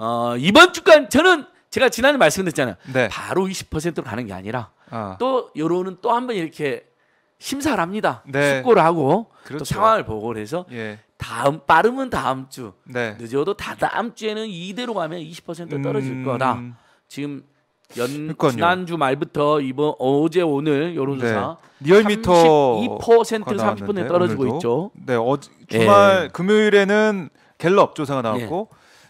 어, 이번 주간 저는 제가 지난해 말씀드렸잖아요. 네. 바로 20%로 가는 게 아니라 아, 또 여론은 또 한 번 이렇게 심사를 합니다. 네. 숙고를 하고 그렇죠. 또 상황을 보고 그래서 예. 다음 빠르면 다음 주 네. 늦어도 다 다음 주에는 이대로 가면 20% 떨어질 음, 거다. 지금 연. 지난주 말부터 이번 어제 오늘 여론조사 네. 리얼미터 32%가30% 나왔는데, 떨어지고 오늘도. 있죠. 네, 어 주말 금요일에는 갤럽 조사가 예. 나왔고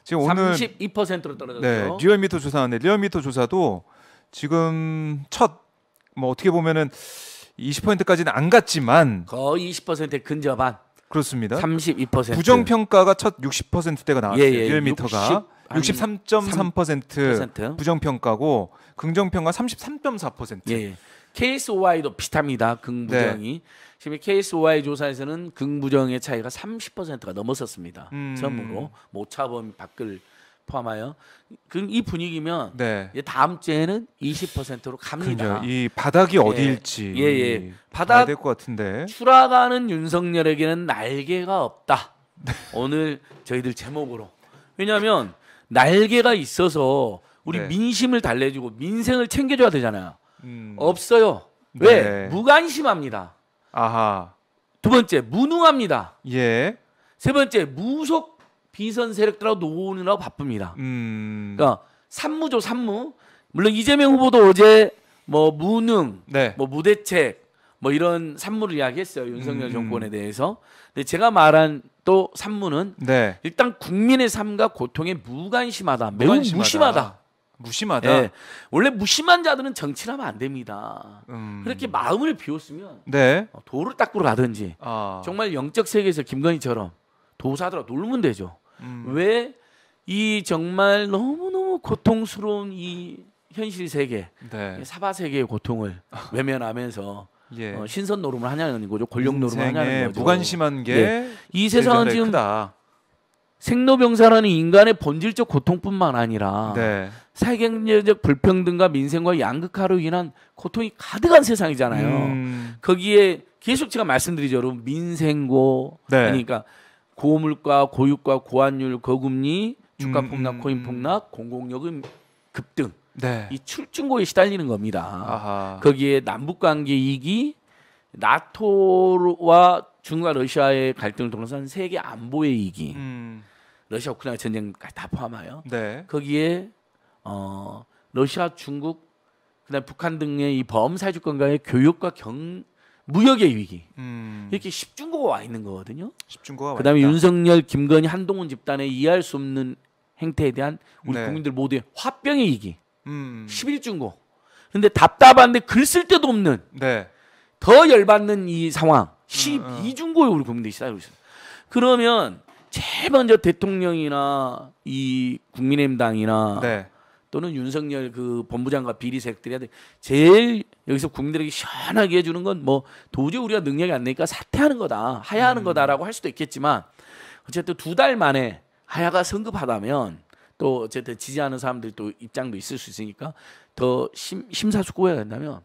지금 오늘 32%로 떨어졌죠. 네, 리얼미터 조사인데 리얼미터 조사도 지금 첫 뭐 어떻게 보면은 20%까지는 안 갔지만 거의 20%에 근접한 그렇습니다. 32%. 부정 평가가 첫 60%대가 나왔어요. 예, 예. 리얼미터가 60, 63.3% 3%. 부정 평가고 긍정 평가 33.4%. 예, 예. KSOI도 비슷합니다. 긍부정이. 네. 지금 KSOI 조사에서는 긍부정의 차이가 30%가 넘었었습니다. 음. 처음으로 모차범위 밖을 포함하여 그럼 이 분위기면 네. 다음 주에는 20%로 갑니다. 그죠. 이 바닥이 어디일지 예, 예. 바닥- 봐야 될것 같은데. 추락하는 윤석열에게는 날개가 없다. 네. 오늘 저희들 제목으로. 왜냐하면 날개가 있어서 우리 네. 민심을 달래주고 민생을 챙겨줘야 되잖아요. 음. 없어요. 왜? 네. 무관심합니다. 아하. 두 번째 무능합니다. 예. 세 번째 무속 비선 세력들하고 노느라고 바쁩니다. 음. 그러니까 산무죠 산무. 물론 이재명 후보도 어제 뭐 무능, 네. 뭐 무대책 뭐 이런 산무를 이야기했어요 윤석열 음. 정권에 대해서. 근데 제가 말한 또 산무는 네. 일단 국민의 삶과 고통에 무관심하다, 매우 무관심하다. 무심하다. 무심하다. 예. 원래 무심한 자들은 정치를 하면 안 됩니다. 음. 그렇게 마음을 비웠으면 네. 어, 도를 닦으러 가든지 아. 정말 영적 세계에서 김건희처럼 도사들하고 놀면 되죠. 음. 왜이 정말 너무너무 고통스러운 이 현실 세계, 네. 사바 세계의 고통을 외면하면서 예. 어, 신선 노름을 하냐는 거죠. 권력 노름을 하냐는 거죠. 무관심한 게 네. 이 세상은 지금 크다. 생로병사라는 인간의 본질적 고통뿐만 아니라 네. 사회경제적 불평등과 민생과 양극화로 인한 고통이 가득한 세상이잖아요. 음. 거기에 계속 제가 말씀드리죠, 여러분 민생고 네. 그러니까 고물가, 고유가, 고환율, 고금리, 주가 음, 폭락, 음, 코인 음. 폭락, 공공요금 급등 네. 이 출중고에 시달리는 겁니다. 아하. 거기에 남북 관계 이익이 나토와 중국과 러시아의 갈등을 통해서 한 세계 안보의 이익이 음. 러시아 우크라이나 전쟁까지 다 포함하여 네. 거기에 어 러시아, 중국, 그다음 북한 등의 이 범사주권과의 교육과 경 무역의 위기 음. 이렇게 십중고가 와 있는 거거든요. 집중고가 그다음에 왔다. 윤석열, 김건희, 한동훈 집단의 이해할 수 없는 행태에 대한 우리 네. 국민들 모두의 화병의 위기 음. 11중고. 근데 답답한데 글 쓸 데도 없는 네. 더 열받는 이 상황 음, 12중고에 우리 국민들이 시달리고 있어요. 그러면 제일 먼저 대통령이나 이 국민의힘 당이나 네. 또는 윤석열 그 본부장과 비리 색들이 해야 돼. 제일 여기서 국민들에게 시원하게 해주는 건 뭐 도저히 우리가 능력이 안 되니까 사퇴하는 거다, 하야하는 음. 거다라고 할 수도 있겠지만 어쨌든 두 달 만에 하야가 성급하다면 또 어쨌든 지지하는 사람들 또 입장도 있을 수 있으니까 더 심, 심사숙고해야 된다면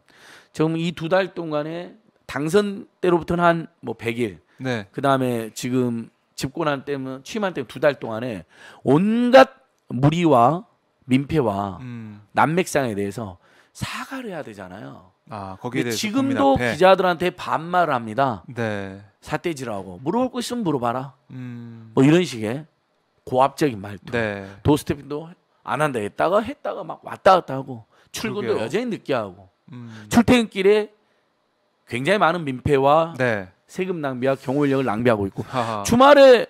지금 이 두 달 동안에 당선 때로부터는 한 뭐 100일 네. 그 다음에 지금 집권한 때면 취임한 때두 달 동안에 온갖 무리와 민폐와 음. 난맥상에 대해서 사과를 해야 되잖아요. 아, 거기에 대해서 지금도. 기자들한테 반말을 합니다. 네. 사태질하고 물어볼 거 있으면 물어봐라. 음. 뭐 이런 식의 고압적인 말도. 네. 도스태핑도 안 한다 했다가 했다가 막 왔다 갔다 하고 출근도 그러게요. 여전히 늦게 하고 음. 출퇴근길에 굉장히 많은 민폐와 네. 세금 낭비와 경호인력을 낭비하고 있고 하하. 주말에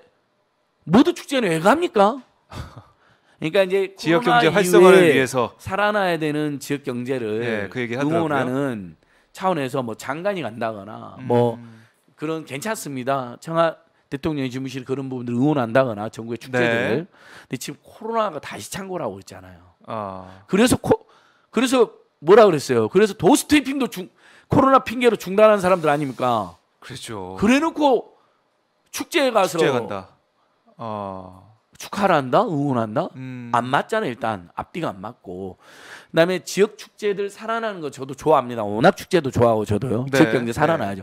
모두 축제는 왜 갑니까? 그러니까 이제 지역 경제 활성화를 위해서 살아나야 되는 지역 경제를 예, 그. 응원하는 차원에서 뭐 장관이 간다거나 뭐 음. 그런 괜찮습니다. 청와 대통령의 주무실 그런 부분들 응원한다거나 전국의 축제들을. 네. 근데 지금 코로나가 다시 창궐하고 있잖아요. 아. 그래서 코 그래서 뭐라 그랬어요? 그래서 도스태핑도 중 코로나 핑계로 중단한 사람들 아닙니까? 그렇죠. 그래놓고 축제에 가서 축제 간다. 아. 축하를 한다, 응원한다. 음. 안 맞잖아요. 일단 앞뒤가 안 맞고. 그다음에 지역 축제들 살아나는 거 저도 좋아합니다. 워낙 축제도 좋아하고 저도요. 네, 지역 경제 살아나야죠.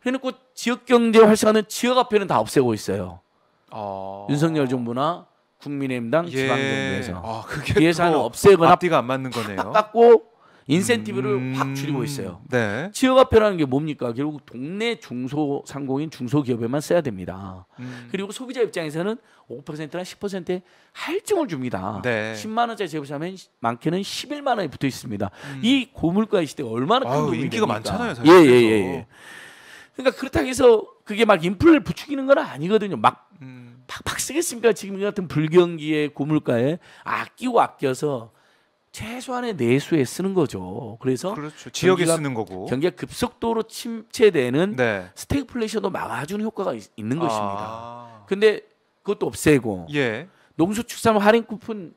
그래놓고 지역 경제 활성화는 지역 앞에는 다 없애고 있어요. 어. 윤석열 정부나 국민의힘당 지방정부에서 아, 예산을 또 없애거나 앞뒤가 안 맞는 거네요. 깎고 인센티브를 음, 확 줄이고 있어요. 네. 지역화폐라는 게 뭡니까? 결국 동네 중소상공인 중소기업에만 써야 됩니다. 음, 그리고 소비자 입장에서는 5%나 10%의 할증을 줍니다. 네. 10만 원짜리 제보사면 많게는 11만 원이 붙어 있습니다. 음. 이 고물가의 시대가 얼마나 큰 아유, 인기가 됩니까? 많잖아요, 사실. 예, 예. 예, 예. 그러니까 그렇다고 해서 그게 막 인플레를 부추기는 건 아니거든요. 막 음, 팍팍 쓰겠습니까? 지금 이 같은 불경기의 고물가에 아끼고 아껴서 최소한의 내수에 쓰는 거죠. 그래서 그렇죠. 지역에 쓰는 거고. 경기가 급속도로 침체되는 네. 스태그플레이션도 막아주는 효과가 있, 는 것입니다. 아, 근데 그것도 없애고 예. 농수축산 할인 쿠폰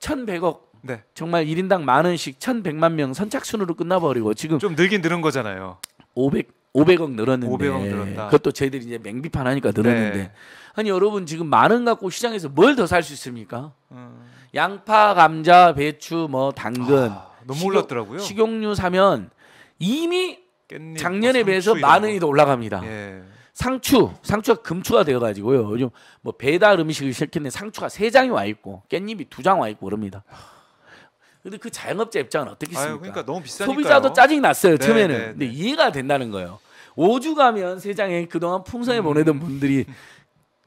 1,100억 네. 정말 1인당 만 원씩 1,100만 명 선착순으로 끝나버리고 지금 좀 늘긴 늘은 거잖아요. 500 500억 늘었는데 500억 늘었다. 그것도 저희들이 이제 맹비판 하니까 늘었는데 네. 아니 여러분 지금 만 원 갖고 시장에서 뭘 더 살 수 있습니까? 음. 양파, 감자, 배추, 뭐 당근, 아, 너무 식용- 올랐더라고요. 식용유 사면 이미 작년에 뭐 비해서 만 거. 원이 더 올라갑니다. 예. 상추, 상추가 금추가 되어 가지고요. 요즘 뭐 배달 음식을 시켰는데 상추가 세 장이 와 있고 깻잎이 두 장 와 있고 그럽니다. 근데 그 자영업자 입장은 어떻겠습니까? 아유, 그러니까 너무 비싸니까요. 소비자도 짜증 났어요 네, 처음에는. 네, 근데 네. 이해가 된다는 거예요. 5주 가면 세 장에 그동안 풍성에 음. 보내던 분들이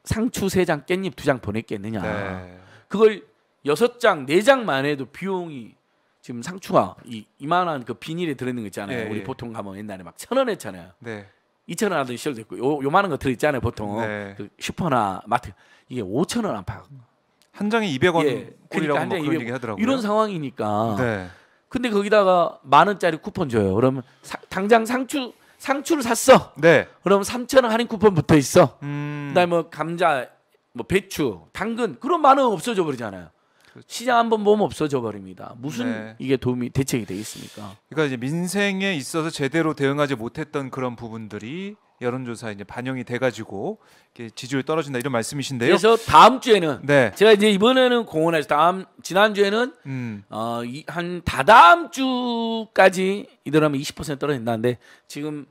상추 세 장, 깻잎 두 장 보냈겠느냐. 네. 그걸 여섯 장, 네 장만 해도 비용이 지금 상추가 이 이만한 그 비닐에 들어있는 거 있잖아요. 예, 우리 예. 보통 가면 옛날에 막 천 원 했잖아요. 네. 이천 원 하던 시절도 있고 요 요만한 거 들어있잖아요. 보통 네. 그 슈퍼나 마트 이게 오천 원 안팎. 한 장에 200원 예, 그러니까 꼴이라고 한뭐 그런 200 얘기 하더라고요. 이런 상황이니까. 네. 근데 거기다가 만 원짜리 쿠폰 줘요. 그러면 사- 당장 상추 상추를 샀어. 네. 그러면 3천 원 할인 쿠폰 붙어 있어. 음. 그다음에 뭐 감자, 뭐 배추, 당근 그런 만 원 없어져 버리잖아요. 시장 한번 보면 없어져 버립니다. 무슨 네. 이게 도움이 대책이 되겠습니까? 그러니까 이제 민생에 있어서 제대로 대응하지 못했던 그런 부분들이 여론조사에 이제 반영이 돼가지고 지지율 떨어진다 이런 말씀이신데요. 그래서 다음 주에는 네. 제가 이제 이번에는 공원에서 다음 지난 주에는 음. 어한 다다음 주까지 이대로하면 20% 떨어진다는데 지금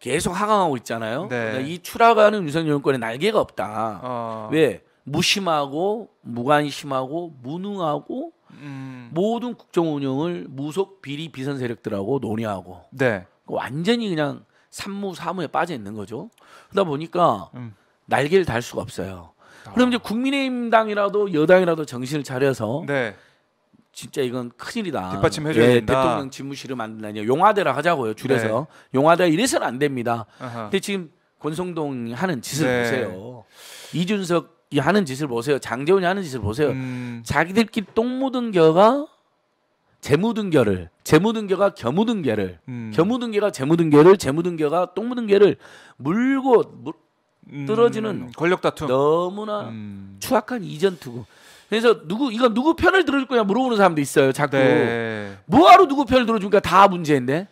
계속 하강하고 있잖아요. 네. 그러니까 이 추락하는 윤석열 정권에 날개가 없다. 어. 왜 무심하고 무관심하고 무능하고 음. 모든 국정 운영을 무속 비리 비선 세력들하고 논의하고 네. 완전히 그냥 산무 사무에 빠져 있는 거죠. 그러다 보니까 음. 날개를 달 수가 없어요. 아. 그럼 이제 국민의힘당이라도 여당이라도 정신을 차려서 네. 진짜 이건 큰일이다. 뒷받침 해줘야 예, 된다. 대통령 집무실을 만든다니 용화대라 하자고요. 줄여서 용화대 이래서는 안 됩니다. 아하. 근데 지금 권성동이 하는 짓을 네. 보세요. 이준석이 하는 짓을 보세요. 장재원이 하는 짓을 보세요. 음. 자기들끼리 똥 묻은 겨가 재 묻은 겨를 재 묻은 겨가 겨 묻은 겨를 음. 겨 묻은 겨가 재 묻은 겨를 재 묻은 겨가 똥 묻은 겨를 물고 물- 음. 떨어지는 권력 다툼. 너무나 음. 추악한 이전 투구. 그래서 누구 이거 누구 편을 들어줄 거냐 물어보는 사람도 있어요. 자꾸 네. 뭐하러 누구 편을 들어주니까 다 문제인데.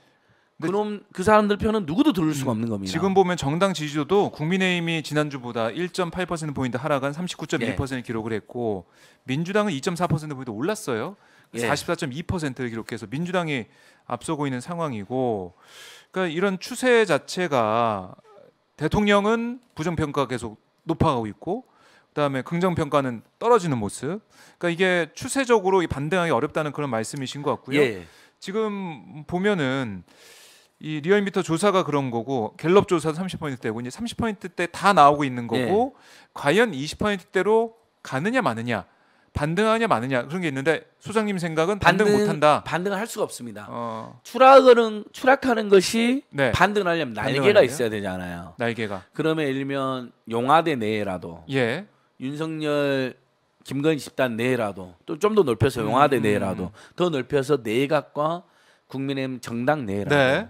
그놈 그 사람들 편은 누구도 들을 수가 없는 겁니다. 지금 보면 정당 지지도도 국민의힘이 지난주보다 1.8% 포인트 하락한 39.2%를 기록을 했고 민주당은 2.4% 포인트 올랐어요. 예. 44.2%를 기록해서 민주당이 앞서고 있는 상황이고 그러니까 이런 추세 자체가 대통령은 부정 평가가 계속 높아가고 있고 그다음에 긍정 평가는 떨어지는 모습. 그러니까 이게 추세적으로 이 반등하기 어렵다는 그런 말씀이신 것 같고요. 예. 지금 보면은 이 리얼미터 조사가 그런 거고 갤럽 조사도 30%대고 이제 30%대 다 나오고 있는 거고 과연 20%대로 가느냐 마느냐 반등하냐 마느냐 그런 게 있는데 소장님 생각은 반등, 못 한다. 반등을 할 수가 없습니다. 어, 추락하는 추락하는 것이 네. 반등을 하려면 날개가 반등하려면? 있어야 되잖아요. 날개가. 그러면 예를 들면 용화대 내라도 예. 윤석열 김건희 집단 내라도 또 좀 더 넓혀서 용화대 음. 내라도 더 넓혀서 내각과 국민의힘 정당 내라도 네.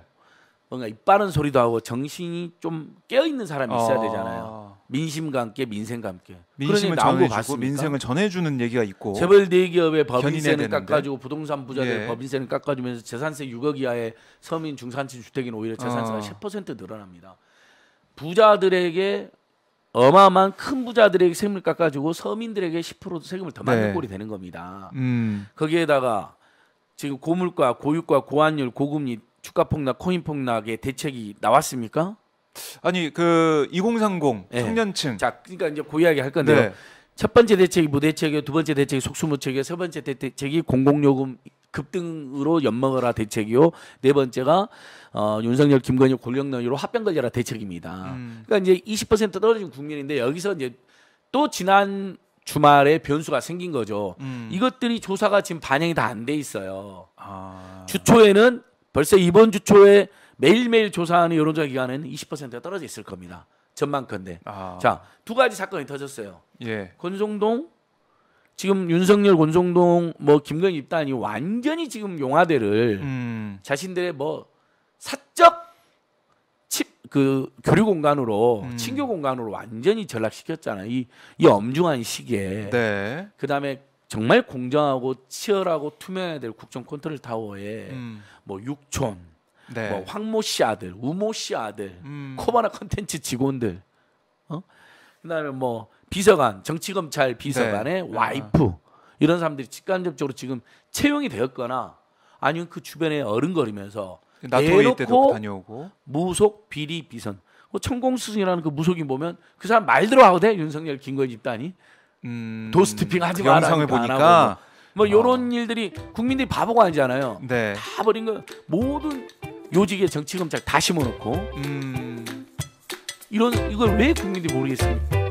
뭔가 입 바른 소리도 하고 정신이 좀 깨어 있는 사람이 있어야 되잖아요. 어, 민심과 함께 민생과 함께. 민심을 전해주고? 민생을 전해주는 얘기가 있고. 재벌 대기업의 법인세는. 깎아주고 부동산 부자들 예. 법인세는 깎아주면서 재산세 6억 이하의 서민 중산층 주택인 오히려 재산세가 어. 10% 늘어납니다. 부자들에게 어마어마한 큰 부자들에게 세금을 깎아주고 서민들에게 10% 세금을 더 맞는 네. 꼴이 되는 겁니다. 음. 거기에다가 지금 고물가, 고유가, 고환율, 고금리, 주가 폭락, 코인 폭락의 대책이 나왔습니까? 아니 그 2030 예. 청년층. 자, 그러니까 이제 그 이야기 할 건데요. 네. 첫 번째 대책이 무대책이요, 두 번째 대책이 속수무책이요, 세 번째 대책이 공공요금 급등으로 엿먹어라 대책이요, 네 번째가 어, 윤석열, 김건희 권력론으로 합병 걸려라 대책입니다. 음. 그러니까 이제 20% 떨어진 국민인데 여기서 이제 또 지난 주말에 변수가 생긴 거죠. 음. 이것들이 조사가 지금 반영이 다 안 돼 있어요. 아. 주초에는 벌써 이번 주초에 매일매일 조사하는 여론조사 기관에는 20%가 떨어져 있을 겁니다. 전망컨대. 아. 자, 두 가지 사건이 터졌어요. 예. 권성동 지금 윤석열, 권성동, 뭐 김건희 입단이 완전히 지금 용화대를 음. 자신들의 뭐 사적 칩그 교류 공간으로 음. 친교 공간으로 완전히 전락시켰잖아요. 이, 이 엄중한 시기에. 네. 그다음에 정말 공정하고 치열하고 투명해야 될 국정 컨트롤 타워에 음. 뭐 육촌, 네. 뭐 황모 씨 아들, 우모 씨 아들, 음. 코바나 컨텐츠 직원들, 어? 그다음에 뭐 비서관, 정치검찰 비서관의 네. 와이프 이런 사람들이 직간접적으로 지금 채용이 되었거나 아니면 그 주변에 어른거리면서 때도 다녀오고. 무속 비리 비선. 그 천공스승이라는 그 무속인 보면 그 사람 말대로 하거든 윤석열 김건희 집단이 음. 도스티핑 하지 그 마라 영상을 하니까 안 보니까 뭐 요런 일들이 국민들이 바보가 아니잖아요. 네. 다 버린 거 모든 요직의 정치 검찰 다 심어놓고 음. 이런 이걸 왜 국민들이 모르겠습니까?